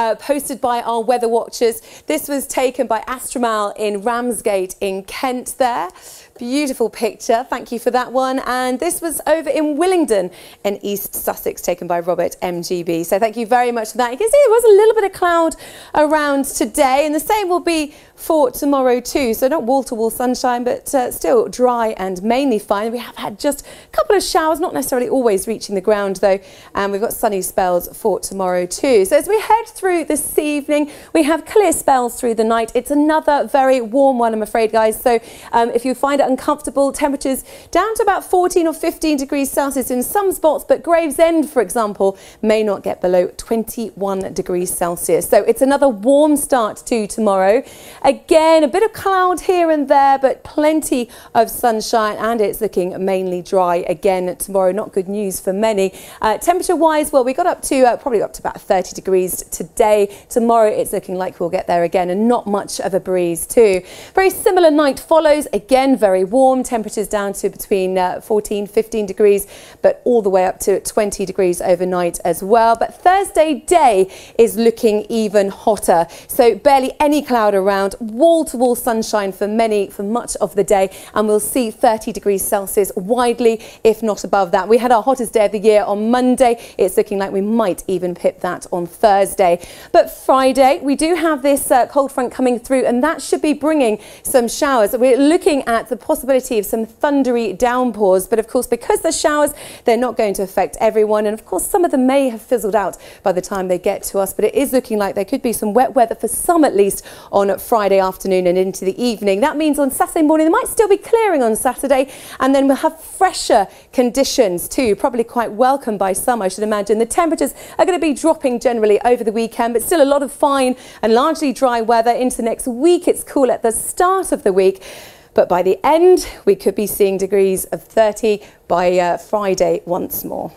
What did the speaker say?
uh, posted by our weather watchers. This was taken by Astromal in Ramsgate in Kent there. Beautiful picture. Thank you for that one. And this was over in Willingdon in East Sussex, taken by Robert MGB. So thank you very much for that. You can see there was a little bit of cloud around today, and the same will be for tomorrow too. So not wall-to-wall -wall sunshine, but uh, still dry and mainly fine. We have had just a couple of showers, not necessarily always reaching the ground though. And we've got sunny spells for tomorrow too. So as we head through this evening, we have clear spells through the night. It's another very warm one, I'm afraid, guys. So um, if you find it uncomfortable, temperatures down to about 14 or 15 degrees Celsius in some spots, but Gravesend, for example, may not get below 21 degrees Celsius. So it's another warm start to tomorrow. Again, a bit of cloud here and there, but plenty of sunshine and it's looking mainly dry again tomorrow. Not good news for many. Uh, temperature wise, well, we got up to uh, probably up to about 30 degrees today. Tomorrow it's looking like we'll get there again and not much of a breeze too. Very similar night follows. Again, very warm. Temperatures down to between uh, 14, 15 degrees, but all the way up to 20 degrees overnight as well. But Thursday day is looking even hotter. So barely any cloud around wall-to-wall -wall sunshine for many, for much of the day, and we'll see 30 degrees Celsius widely, if not above that. We had our hottest day of the year on Monday. It's looking like we might even pip that on Thursday. But Friday, we do have this uh, cold front coming through, and that should be bringing some showers. We're looking at the possibility of some thundery downpours, but of course, because the showers, they're not going to affect everyone, and of course, some of them may have fizzled out by the time they get to us, but it is looking like there could be some wet weather for some at least on Friday Friday afternoon and into the evening. That means on Saturday morning, there might still be clearing on Saturday, and then we'll have fresher conditions too, probably quite welcome by some, I should imagine. The temperatures are going to be dropping generally over the weekend, but still a lot of fine and largely dry weather into the next week. It's cool at the start of the week. But by the end, we could be seeing degrees of 30 by uh, Friday once more.